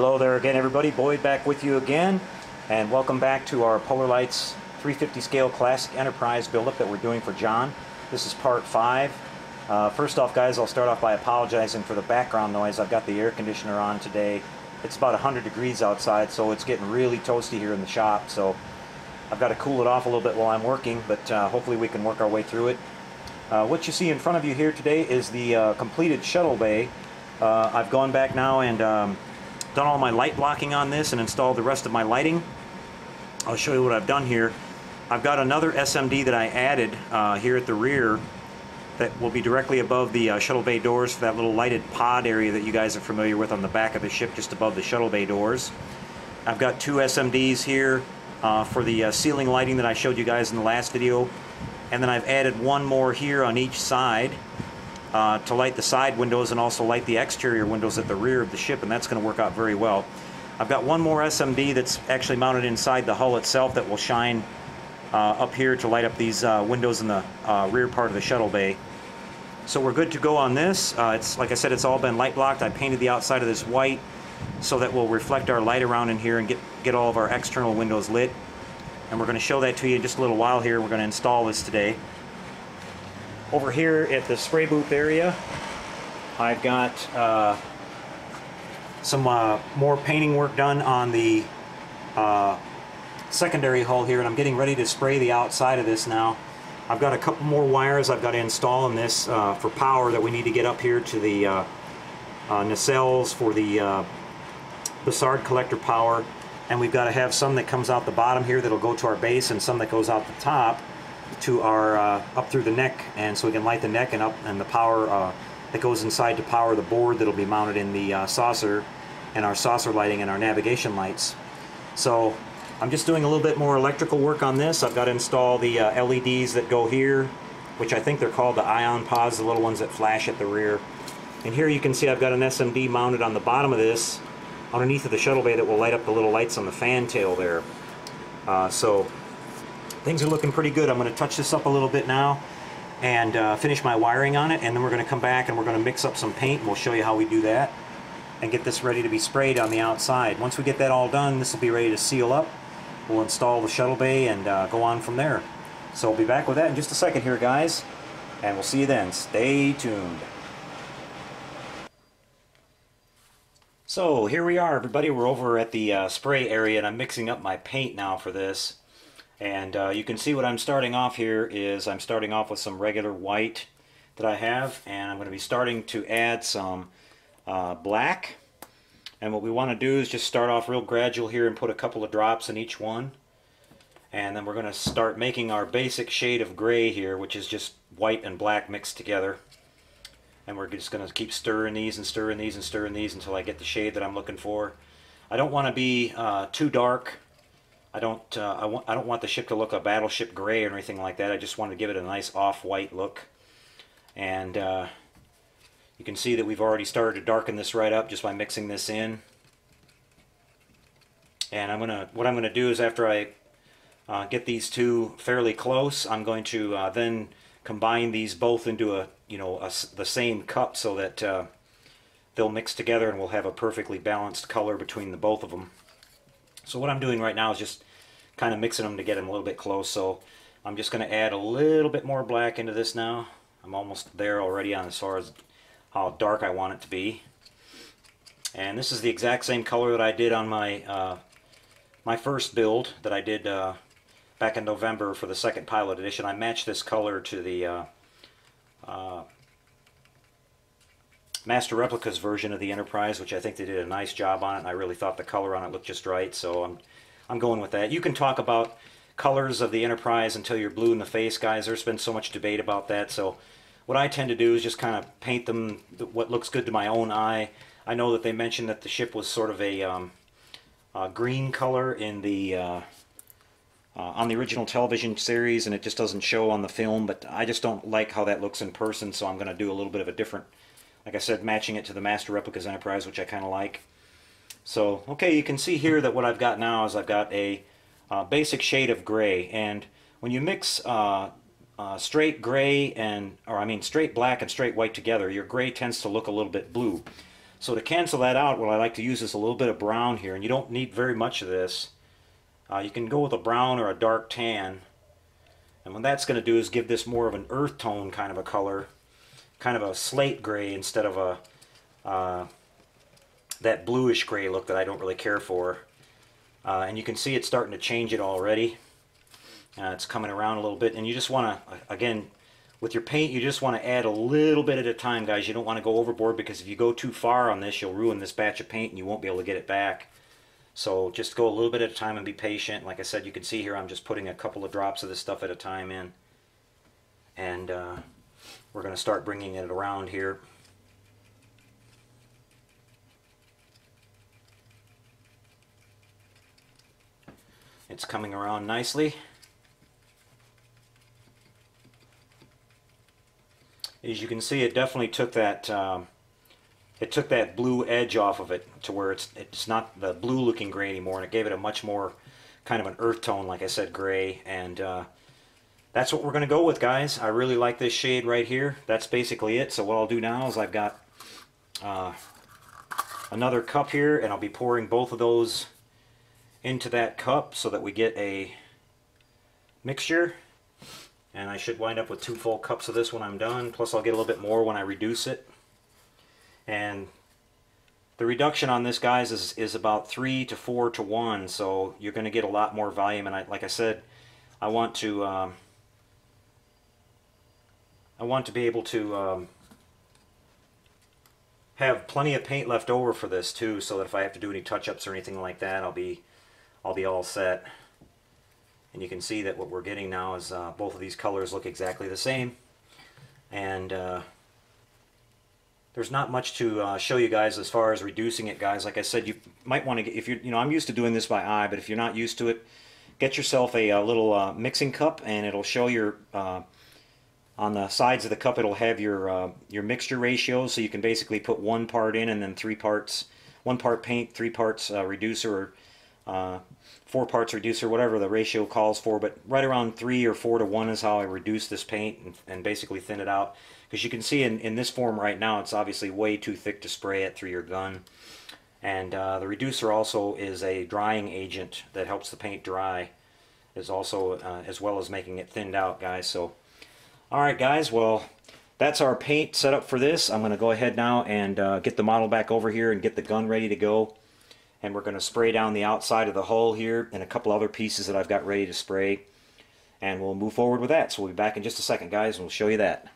Hello there again everybody, Boyd back with you again and welcome back to our Polar Lights 350 scale classic enterprise buildup that we're doing for John. This is part 5. Uh, first off guys, I'll start off by apologizing for the background noise. I've got the air conditioner on today. It's about 100 degrees outside so it's getting really toasty here in the shop so I've got to cool it off a little bit while I'm working but uh, hopefully we can work our way through it. Uh, what you see in front of you here today is the uh, completed shuttle bay. Uh, I've gone back now and um, done all my light blocking on this and installed the rest of my lighting. I'll show you what I've done here. I've got another SMD that I added uh, here at the rear that will be directly above the uh, shuttle bay doors for that little lighted pod area that you guys are familiar with on the back of the ship just above the shuttle bay doors. I've got two SMDs here uh, for the uh, ceiling lighting that I showed you guys in the last video and then I've added one more here on each side uh, to light the side windows and also light the exterior windows at the rear of the ship and that's going to work out very well. I've got one more SMD that's actually mounted inside the hull itself that will shine uh, up here to light up these uh, windows in the uh, rear part of the shuttle bay. So we're good to go on this. Uh, it's Like I said, it's all been light blocked. I painted the outside of this white so that will reflect our light around in here and get, get all of our external windows lit. And we're going to show that to you in just a little while here. We're going to install this today. Over here at the spray booth area, I've got uh, some uh, more painting work done on the uh, secondary hull here, and I'm getting ready to spray the outside of this now. I've got a couple more wires I've got to install in this uh, for power that we need to get up here to the uh, uh, nacelles for the Bussard collector power and we've got to have some that comes out the bottom here that'll go to our base and some that goes out the top to our uh, up through the neck and so we can light the neck and up and the power uh, that goes inside to power the board that'll be mounted in the uh, saucer and our saucer lighting and our navigation lights. So I'm just doing a little bit more electrical work on this. I've got to install the uh, LEDs that go here which I think they're called the ion pods the little ones that flash at the rear. And here you can see I've got an SMD mounted on the bottom of this underneath of the shuttle bay that will light up the little lights on the fan tail there. Uh, so things are looking pretty good. I'm going to touch this up a little bit now and uh, finish my wiring on it and then we're going to come back and we're going to mix up some paint and we'll show you how we do that and get this ready to be sprayed on the outside. Once we get that all done this will be ready to seal up. We'll install the shuttle bay and uh, go on from there. So we'll be back with that in just a second here guys and we'll see you then. Stay tuned. So here we are everybody. We're over at the uh, spray area and I'm mixing up my paint now for this. And uh, you can see what I'm starting off here is I'm starting off with some regular white that I have and I'm going to be starting to add some uh, black. And what we want to do is just start off real gradual here and put a couple of drops in each one. And then we're going to start making our basic shade of gray here which is just white and black mixed together. And we're just going to keep stirring these and stirring these and stirring these until I get the shade that I'm looking for. I don't want to be uh, too dark I don't uh, I, want, I don't want the ship to look a battleship gray or anything like that. I just want to give it a nice off-white look. And uh, you can see that we've already started to darken this right up just by mixing this in. And I'm gonna what I'm gonna do is after I uh, get these two fairly close, I'm going to uh, then combine these both into a you know a, the same cup so that uh, they'll mix together and we'll have a perfectly balanced color between the both of them. So what I'm doing right now is just kind of mixing them to get them a little bit close. So I'm just going to add a little bit more black into this now. I'm almost there already on as far as how dark I want it to be. And this is the exact same color that I did on my uh, my first build that I did uh, back in November for the second pilot edition. I matched this color to the uh, uh Master Replicas version of the Enterprise, which I think they did a nice job on it, I really thought the color on it looked just right, so I'm, I'm going with that. You can talk about colors of the Enterprise until you're blue in the face, guys. There's been so much debate about that, so what I tend to do is just kind of paint them what looks good to my own eye. I know that they mentioned that the ship was sort of a, um, a green color in the uh, uh, on the original television series, and it just doesn't show on the film, but I just don't like how that looks in person, so I'm going to do a little bit of a different like I said, matching it to the Master Replicas Enterprise, which I kind of like. So, okay, you can see here that what I've got now is I've got a uh, basic shade of gray. And when you mix uh, uh, straight gray and, or I mean straight black and straight white together, your gray tends to look a little bit blue. So to cancel that out, what I like to use is a little bit of brown here, and you don't need very much of this. Uh, you can go with a brown or a dark tan. And what that's going to do is give this more of an earth tone kind of a color, kind of a slate gray instead of a uh, that bluish gray look that I don't really care for. Uh, and you can see it's starting to change it already. Uh, it's coming around a little bit, and you just want to, again, with your paint, you just want to add a little bit at a time, guys. You don't want to go overboard because if you go too far on this, you'll ruin this batch of paint and you won't be able to get it back. So just go a little bit at a time and be patient. Like I said, you can see here I'm just putting a couple of drops of this stuff at a time in. And uh, we're going to start bringing it around here. It's coming around nicely. As you can see, it definitely took that um, it took that blue edge off of it to where it's it's not the blue looking gray anymore, and it gave it a much more kind of an earth tone, like I said, gray. And uh, that's what we're going to go with, guys. I really like this shade right here. That's basically it. So what I'll do now is I've got uh, another cup here, and I'll be pouring both of those into that cup so that we get a mixture and I should wind up with two full cups of this when I'm done plus I'll get a little bit more when I reduce it and the reduction on this guys is, is about three to four to one so you're going to get a lot more volume and I, like I said I want to um, I want to be able to um, have plenty of paint left over for this too so that if I have to do any touch-ups or anything like that I'll be I'll be all set. And you can see that what we're getting now is uh, both of these colors look exactly the same. And uh, there's not much to uh, show you guys as far as reducing it, guys. Like I said, you might want to get, if you you know, I'm used to doing this by eye, but if you're not used to it, get yourself a, a little uh, mixing cup and it'll show your, uh, on the sides of the cup, it'll have your, uh, your mixture ratios. So you can basically put one part in and then three parts, one part paint, three parts reducer, or uh, four parts reducer, whatever the ratio calls for, but right around three or four to one is how I reduce this paint and, and basically thin it out. Because you can see in, in this form right now, it's obviously way too thick to spray it through your gun. And uh, the reducer also is a drying agent that helps the paint dry, is also uh, as well as making it thinned out, guys. So, all right, guys. Well, that's our paint setup for this. I'm going to go ahead now and uh, get the model back over here and get the gun ready to go. And we're going to spray down the outside of the hull here and a couple other pieces that I've got ready to spray. And we'll move forward with that. So we'll be back in just a second guys and we'll show you that.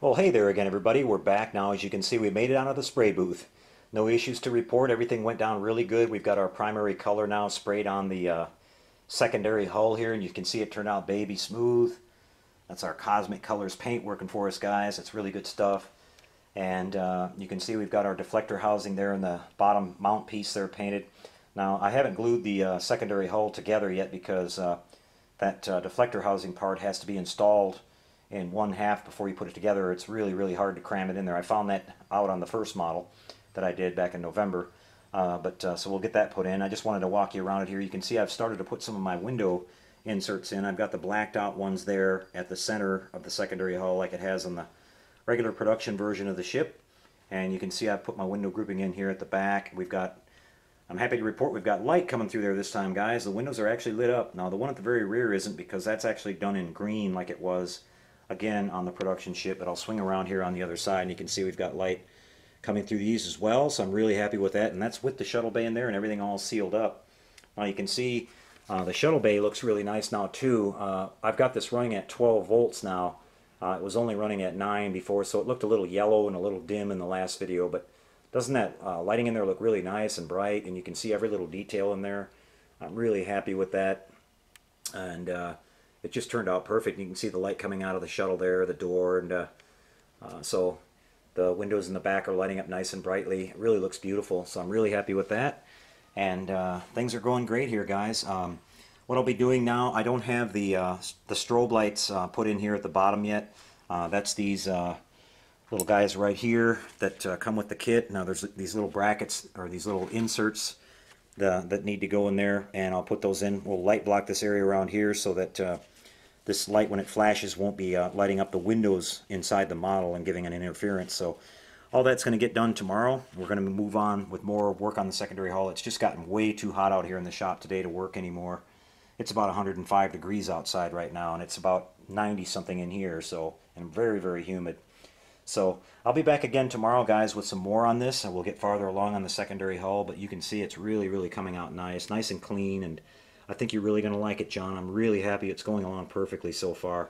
Well hey there again everybody. We're back now. As you can see we made it out of the spray booth. No issues to report. Everything went down really good. We've got our primary color now sprayed on the uh, secondary hull here and you can see it turned out baby smooth that's our Cosmic Colors paint working for us guys it's really good stuff and uh, you can see we've got our deflector housing there in the bottom mount piece there painted. Now I haven't glued the uh, secondary hull together yet because uh, that uh, deflector housing part has to be installed in one half before you put it together. It's really really hard to cram it in there. I found that out on the first model that I did back in November. Uh, but uh, so we'll get that put in. I just wanted to walk you around it here. You can see I've started to put some of my window inserts in. I've got the blacked out ones there at the center of the secondary hull like it has on the regular production version of the ship. And you can see I've put my window grouping in here at the back. We've got, I'm happy to report we've got light coming through there this time, guys. The windows are actually lit up. Now, the one at the very rear isn't because that's actually done in green like it was, again, on the production ship. But I'll swing around here on the other side, and you can see we've got light coming through these as well. So I'm really happy with that. And that's with the shuttle bay in there and everything all sealed up. Now, you can see uh, the shuttle bay looks really nice now, too. Uh, I've got this running at 12 volts now. Uh, it was only running at 9 before, so it looked a little yellow and a little dim in the last video, but doesn't that uh, lighting in there look really nice and bright, and you can see every little detail in there. I'm really happy with that, and uh, it just turned out perfect. You can see the light coming out of the shuttle there, the door, and uh, so the windows in the back are lighting up nice and brightly. It really looks beautiful, so I'm really happy with that, and uh, things are going great here, guys. Um, what I'll be doing now, I don't have the, uh, the strobe lights uh, put in here at the bottom yet. Uh, that's these uh, little guys right here that uh, come with the kit. Now there's these little brackets or these little inserts the, that need to go in there and I'll put those in. We'll light block this area around here so that this light when it flashes won't be uh, lighting up the windows inside the model and giving an interference. So all that's going to get done tomorrow. We're going to move on with more work on the secondary hull. It's just gotten way too hot out here in the shop today to work anymore. It's about 105 degrees outside right now, and it's about 90 something in here, so and very very humid. So I'll be back again tomorrow, guys, with some more on this, and we'll get farther along on the secondary hull. But you can see it's really really coming out nice, nice and clean, and I think you're really going to like it, John. I'm really happy it's going along perfectly so far.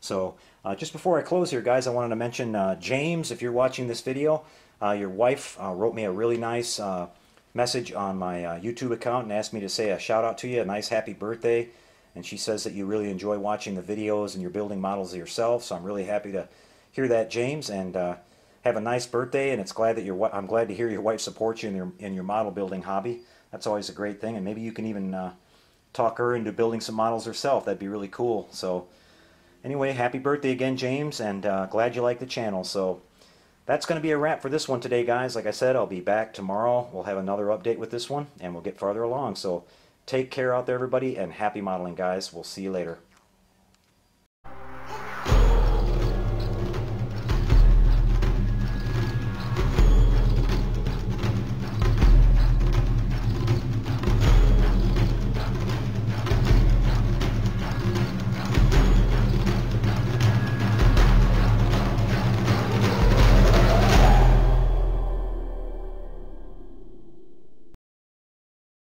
So uh, just before I close here, guys, I wanted to mention uh, James, if you're watching this video, uh, your wife uh, wrote me a really nice uh, message on my uh, YouTube account and asked me to say a shout out to you, a nice happy birthday. And she says that you really enjoy watching the videos and you're building models yourself. So I'm really happy to hear that, James. And have a nice birthday. And it's glad that your I'm glad to hear your wife supports you in your in your model building hobby. That's always a great thing. And maybe you can even talk her into building some models herself. That'd be really cool. So anyway, happy birthday again, James, and uh, glad you like the channel. So that's going to be a wrap for this one today, guys. Like I said, I'll be back tomorrow. We'll have another update with this one, and we'll get farther along. So take care out there, everybody, and happy modeling, guys. We'll see you later.